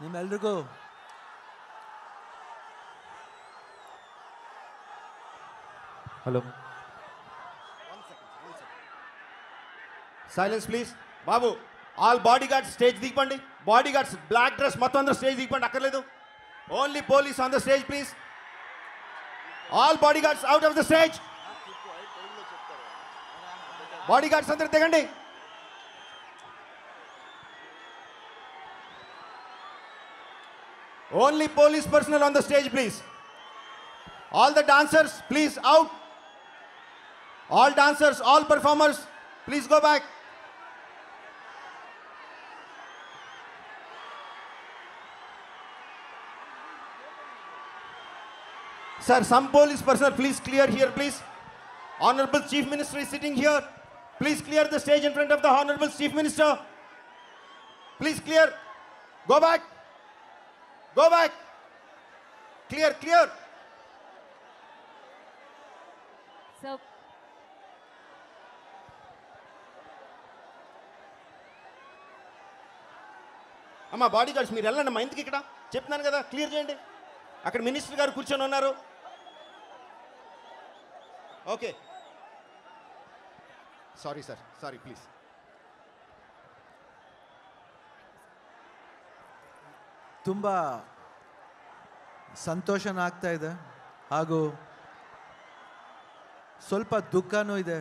ನಿಮ್ಮೆಲ್ರಿಗೂ hello silence please బాబు all body guards stage దిగిపండి బాడీ గార్డ్స్ బ్లాక్ డ్రెస్ మొత్తం అందరూ స్టేజ్ దిగిపండి అక్కర్లేదు only police on the stage please all bodyguards out of the stage bodyguards అందరు దిగండి Only police personnel on the stage, please. All the dancers, please out. All dancers, all performers, please go back. Sir, some police personnel, please clear here, please. Honorable Chief Minister is sitting here. Please clear the stage in front of the Honorable Chief Minister. Please clear. Go back. Go back. Clear, clear. So, అమ్మా body guards మీరు వెళ్ళండి మా ఇంటికి ఇక్కడ. చెప్తున్నాను కదా clear చేయండి. అక్కడ మినిస్టర్ గారు కూర్చొని ఉన్నారు. Okay sorry sir sorry please ತುಂಬ ಸಂತೋಷನ ಆಗ್ತಾ ಇದೆ. ಹಾಗೂ ಸ್ವಲ್ಪ ದುಃಖನೂ ಇದೆ.